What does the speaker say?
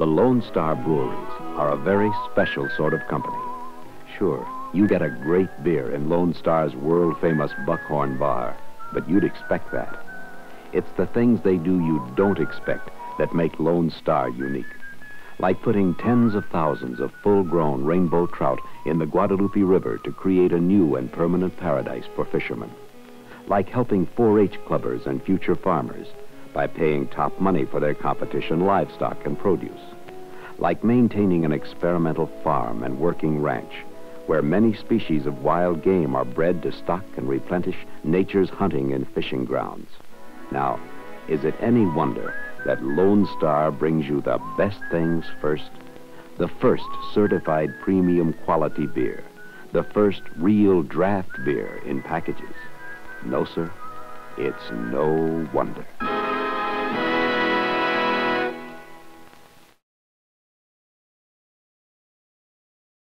The Lone Star Breweries are a very special sort of company. Sure, you get a great beer in Lone Star's world-famous Buckhorn Bar, but you'd expect that. It's the things they do you don't expect that make Lone Star unique. Like putting tens of thousands of full-grown rainbow trout in the Guadalupe River to create a new and permanent paradise for fishermen. Like helping 4-H clubbers and future farmers by paying top money for their competition livestock and produce. Like maintaining an experimental farm and working ranch where many species of wild game are bred to stock and replenish nature's hunting and fishing grounds. Now, is it any wonder that Lone Star brings you the best things first? The first certified premium quality beer. The first real draft beer in packages. No, sir, it's no wonder.